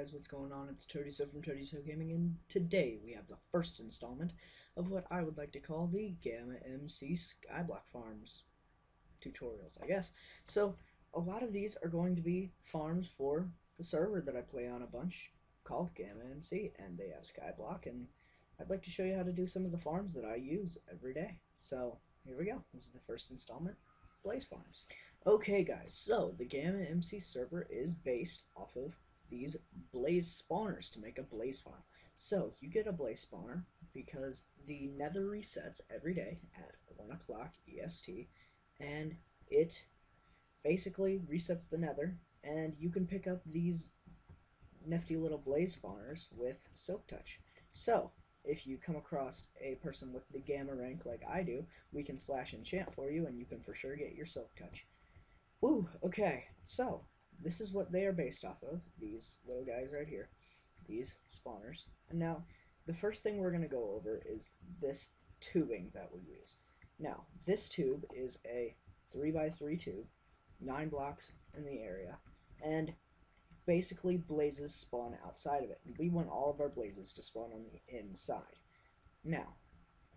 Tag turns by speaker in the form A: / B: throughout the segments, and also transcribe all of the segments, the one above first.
A: guys, what's going on? It's Todeyuso from Todeyuso Gaming, and today we have the first installment of what I would like to call the Gamma MC Skyblock Farms tutorials, I guess. So, a lot of these are going to be farms for the server that I play on a bunch called Gamma MC, and they have Skyblock, and I'd like to show you how to do some of the farms that I use every day. So, here we go. This is the first installment, Blaze Farms. Okay guys, so the Gamma MC server is based off of these blaze spawners to make a blaze farm. So you get a blaze spawner because the nether resets every day at 1 o'clock EST and it basically resets the nether and you can pick up these nifty little blaze spawners with silk touch. So if you come across a person with the gamma rank like I do, we can slash enchant for you and you can for sure get your silk touch. Ooh, okay, so this is what they are based off of, these little guys right here, these spawners. And now, the first thing we're going to go over is this tubing that we use. Now, this tube is a 3x3 tube, 9 blocks in the area, and basically blazes spawn outside of it. We want all of our blazes to spawn on the inside. Now,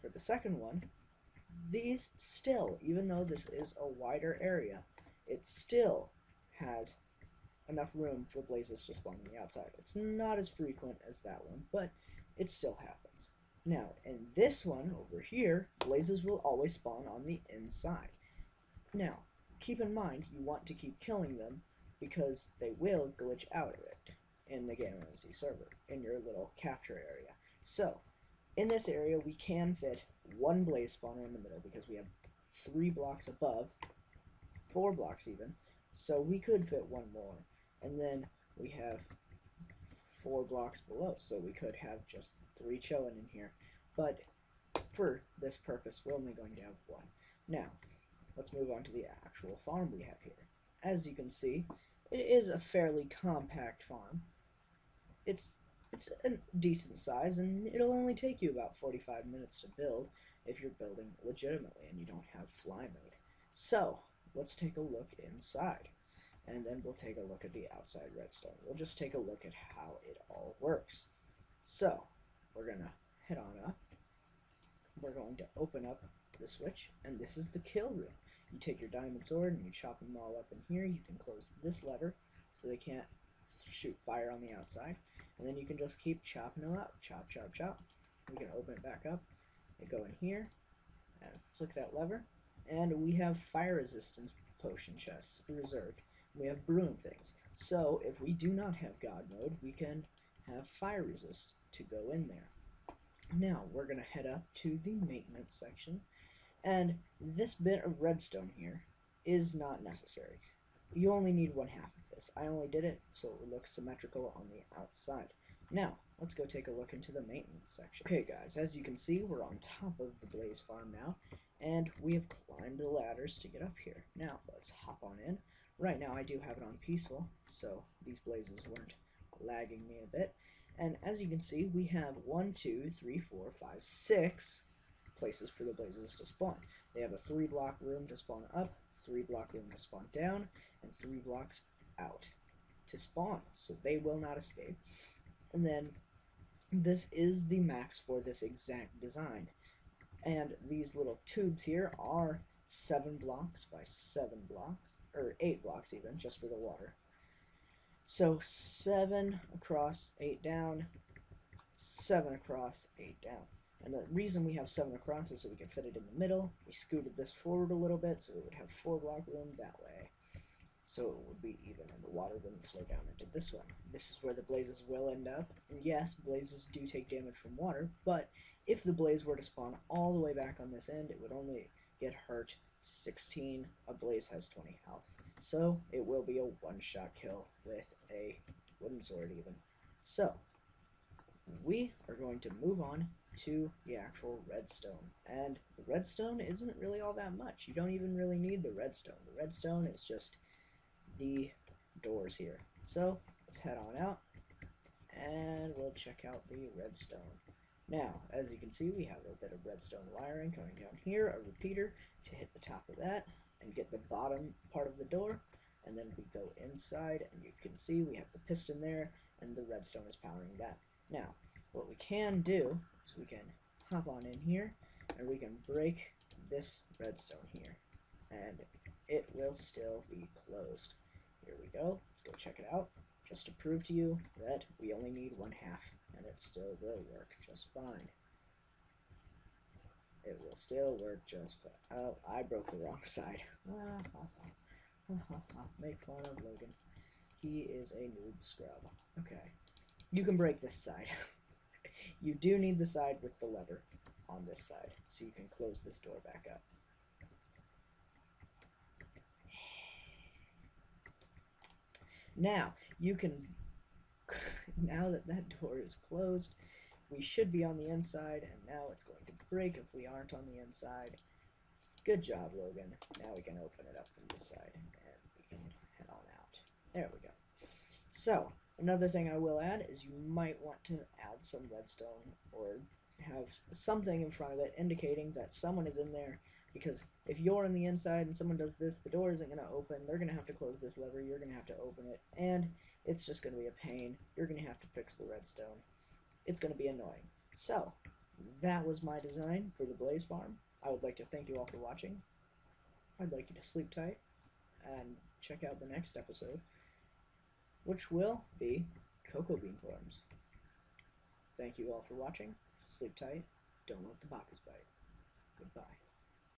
A: for the second one, these still, even though this is a wider area, it still has enough room for blazes to spawn on the outside. It's not as frequent as that one, but it still happens. Now, in this one over here, blazes will always spawn on the inside. Now, keep in mind you want to keep killing them because they will glitch out of it in the Gamma MC server, in your little capture area. So, in this area we can fit one blaze spawner in the middle because we have three blocks above four blocks even. So we could fit one more. And then we have four blocks below, so we could have just three chilling in here. But for this purpose, we're only going to have one. Now, let's move on to the actual farm we have here. As you can see, it is a fairly compact farm. It's it's a decent size, and it'll only take you about 45 minutes to build if you're building legitimately and you don't have fly mode. So, let's take a look inside. And then we'll take a look at the outside redstone. We'll just take a look at how it all works. So, we're going to head on up. We're going to open up the switch, and this is the kill room. You take your diamond sword and you chop them all up in here. You can close this lever so they can't shoot fire on the outside. And then you can just keep chopping them up. Chop, chop, chop. We can open it back up. and go in here and flick that lever and we have fire resistance potion chests reserved. We have brewing things. So if we do not have God mode, we can have fire resist to go in there. Now we're going to head up to the maintenance section. And this bit of redstone here is not necessary. You only need one half of this. I only did it so it would look symmetrical on the outside. Now, let's go take a look into the maintenance section. Okay guys, as you can see, we're on top of the blaze farm now, and we have climbed the ladders to get up here. Now, let's hop on in. Right now, I do have it on peaceful, so these blazes weren't lagging me a bit. And as you can see, we have one, two, three, four, five, six places for the blazes to spawn. They have a three block room to spawn up, three block room to spawn down, and three blocks out to spawn, so they will not escape. And then this is the max for this exact design. And these little tubes here are seven blocks by seven blocks, or eight blocks even, just for the water. So seven across, eight down, seven across, eight down. And the reason we have seven across is so we can fit it in the middle. We scooted this forward a little bit so we would have four block room that way. So it would be even and the water wouldn't flow down into this one. This is where the blazes will end up. And yes, blazes do take damage from water, but if the blaze were to spawn all the way back on this end, it would only get hurt 16. A blaze has 20 health. So it will be a one-shot kill with a wooden sword even. So we are going to move on to the actual redstone. And the redstone isn't really all that much. You don't even really need the redstone. The redstone is just the doors here. So let's head on out and we'll check out the redstone. Now, as you can see, we have a bit of redstone wiring coming down here, a repeater to hit the top of that and get the bottom part of the door. And then we go inside and you can see we have the piston there and the redstone is powering that. Now, what we can do is we can hop on in here, and we can break this redstone here, and it will still be closed. Here we go. Let's go check it out, just to prove to you that we only need one half, and it still will work just fine. It will still work just fine. Oh, I broke the wrong side. Make fun of Logan. He is a noob scrub. Okay. You can break this side. you do need the side with the lever on this side, so you can close this door back up. Now, you can, now that that door is closed, we should be on the inside, and now it's going to break if we aren't on the inside. Good job, Logan. Now we can open it up from this side, and we can head on out. There we go. So, another thing I will add is you might want to add some redstone or have something in front of it indicating that someone is in there because if you're on the inside and someone does this, the door isn't going to open. They're going to have to close this lever. You're going to have to open it. And it's just going to be a pain. You're going to have to fix the redstone. It's going to be annoying. So, that was my design for the Blaze Farm. I would like to thank you all for watching. I'd like you to sleep tight and check out the next episode, which will be Cocoa Bean Farms. Thank you all for watching. Sleep tight. Don't let the bodies bite. Goodbye.